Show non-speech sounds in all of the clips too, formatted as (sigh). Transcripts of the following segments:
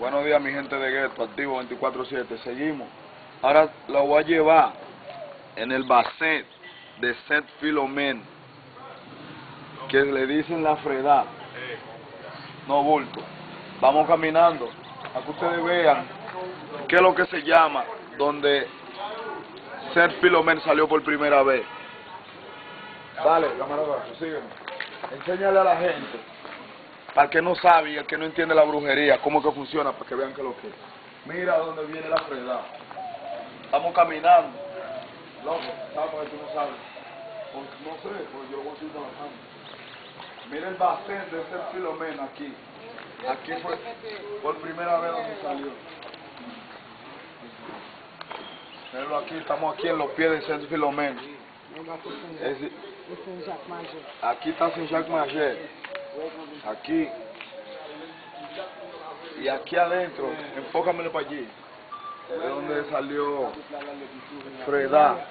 Buenos días, mi gente de Gueto, activo 24-7. Seguimos. Ahora lo voy a llevar en el basset de Set Filomen, que le dicen la fredad. No bulto. Vamos caminando. Para que ustedes vean qué es lo que se llama donde Set Filomen salió por primera vez. Dale, camarógrafo, sígueme. Enséñale a la gente, para el que no sabe y el que no entiende la brujería, cómo que funciona, para que vean que lo que es. Mira dónde viene la fredad. Estamos caminando. Loco, ¿sabes tú no sabes? No sé, pues yo lo voy a seguir trabajando. Mira el basén de ese Filomeno aquí. Aquí fue por primera vez donde salió. Míralo aquí, estamos aquí en los pies de Saint Filomeno. Es- Aquí está Saint Jacques Maget. Aquí. Y aquí adentro, enfócamelo para allí. Es donde salió Fredá.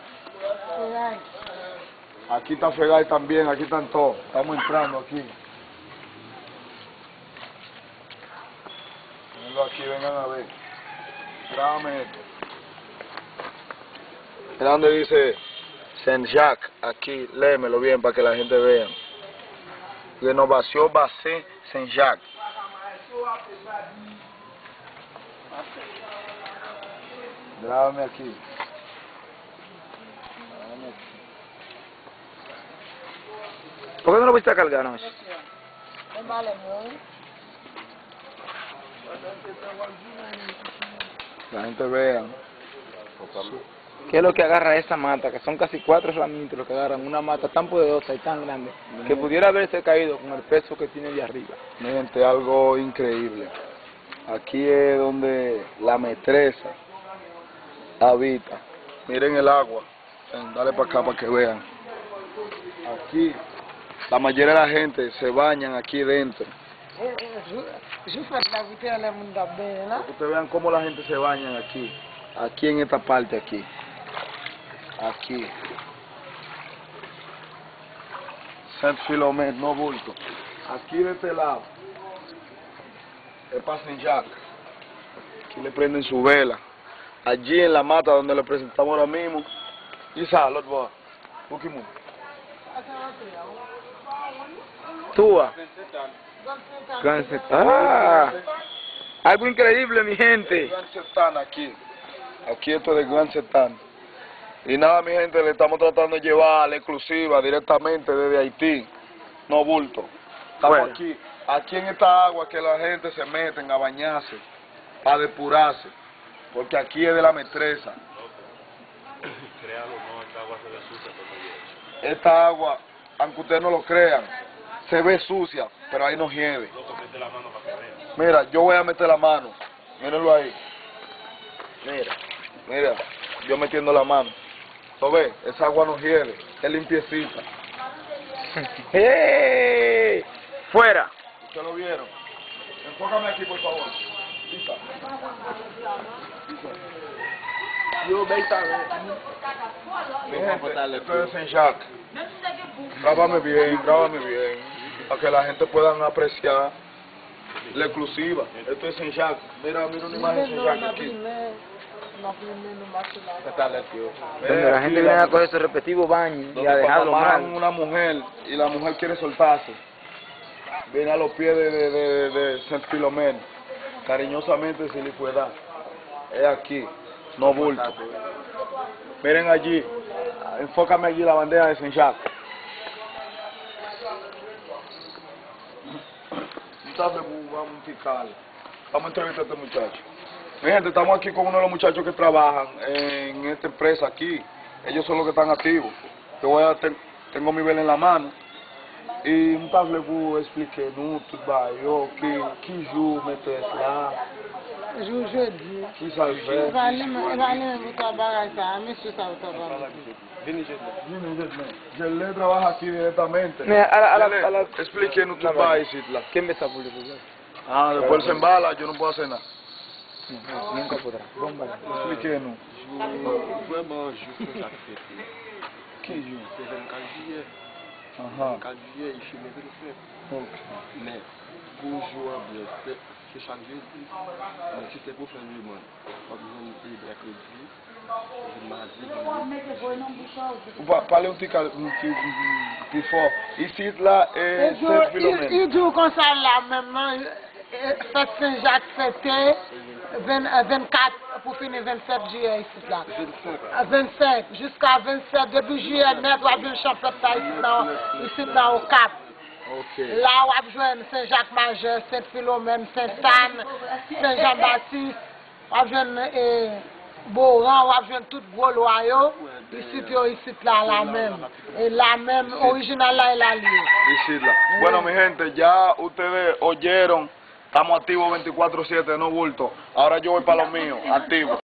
Aquí está Fredá también, aquí están todos. Estamos entrando aquí. Vengo aquí, vengan a ver. Grábame esto. Donde dice Saint Jacques, aquí, léemelo bien para que la gente vea. Renovación Bassin Saint Jacques. Grábame aquí. Grábame aquí. ¿Por qué no lo viste a cargar anoche? La gente vea. ¿Qué es lo que agarra esa mata? Que son casi cuatro ramitos lo que agarran. Una mata tan poderosa y tan grande que pudiera haberse caído con el peso que tiene de arriba. Mi gente, algo increíble. Aquí es donde la metresa habita. Miren el agua. Dale para acá para que vean. Aquí, la mayoría de la gente se bañan aquí dentro. Que ustedes vean cómo la gente se baña aquí. Aquí en esta parte, aquí. Aquí. Saint Philomene, no bulto. Aquí de este lado. Es para Saint Jacques. Aquí le prenden su vela. Allí en la mata donde le presentamos ahora mismo. Isa, Lord Boy. Bukimu. Túa. Ah, algo increíble, mi gente. Aquí. Esto es de Gran Setán. Y nada, mi gente, le estamos tratando de llevar la exclusiva directamente desde Haití. No bulto. Estamos Bueno. aquí. Aquí en esta agua que la gente se meten a bañarse, a depurarse. Porque aquí es de la metresa. Esta agua, aunque ustedes no lo crean, se ve sucia, pero ahí no hiede. Mira, yo voy a meter la mano. Mírenlo ahí. Mira, mira, yo metiendo la mano. ¿Lo ves? Esa agua no hiede, es limpiecita. (laughs) ¡Hey! ¡Fuera! ¿Ustedes lo vieron? Enfócame aquí, por favor. Lisa. Yo, esto es Saint Jacques. Grábame bien, grábame bien, para que la gente pueda apreciar la exclusiva. Esto es Saint Jacques. Mira, mira una imagen de Saint Jacques aquí. Donde la gente viene a coger su respectivo baño y a dejarlo mal. una mujer y la mujer quiere soltarse, viene a los pies de, de, de, de Saint cariñosamente sin liquidar. Es aquí, no bulto. Miren allí, enfócame allí la bandeja de Saint Jacques. Vamos a entrevistar a este muchacho. Mi gente, estamos aquí con uno de los muchachos que trabajan en esta empresa aquí. Ellos son los que están activos. Yo voy a ten- tengo mi vela en la mano. E não estava levando expliquer no tudo vai, eu que que ju metes lá, Je jeudi. me trabalhar ça, mais a la- a la- a la- explique no No, tu país, Isla. ¿Quién me está publicando? Ah, después se embala, yo no puedo hacer nada. nunca podrá. Bomba, explíquenos. Vraiment, je peux l'accepter. Qui joue C'est 24 juillet. 24 juillet, il fait mes fête. Mais pour jouer bien, c'est chaque jour. Mais si c'est pour faire du monde, pas besoin de payer mercredi, mardi. Ou parler un petit peu fort. Ici, là, c'est Philomène. Il joue comme ça, là, maintenant. Euh, fête Saint-Jacques fêté, 20, euh, 24 pour finir 27 juillet ici là. 25. À 25, jusqu'à 27, depuis juillet 9, on a vu le championnat ça ici dans, ici dans au Cap. Là, on a joué Saint-Jacques-Majeur, Saint-Philomène, Saint-Anne, Saint-Jean-Baptiste, on a joué eh, Boran, on a joué tout gros loyaux. Ici, yo, ici, là, la même. Et la même, original là, la lieu. Isidla. Bueno, mi gente, ya ustedes oyeron, estamos activos 24-7, no bulto. Ahora yo voy para lo mío, activo.